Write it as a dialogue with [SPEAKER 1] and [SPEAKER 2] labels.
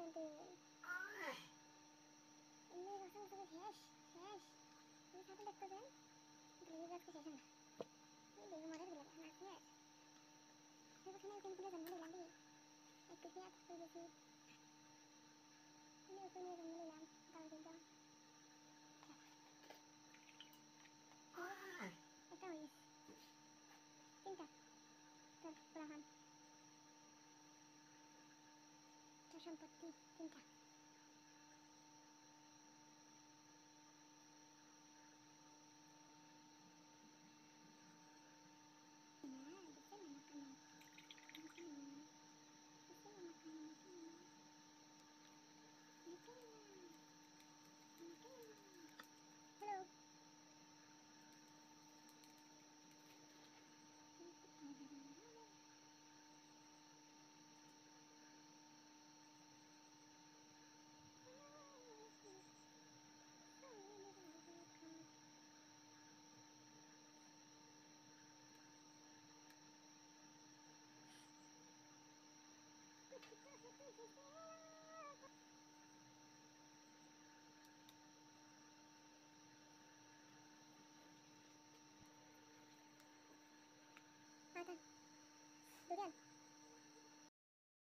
[SPEAKER 1] কিন্তু এমনি রাস্তা সবাই শেষ শেষ এই সাথে দেখতে দেন গ্রেভি গাছকে শেষ না এই দেখো মরে গেলে না শেষ সেখানে ওখানে গুলো জন্ম দিলাম দি একটু কি আটকে করে দিয়েছি আমি ওখানে জন্ম দিলাম তাও কিন্তু এটা হয়েছে তিনটা তারপর 上不定，真的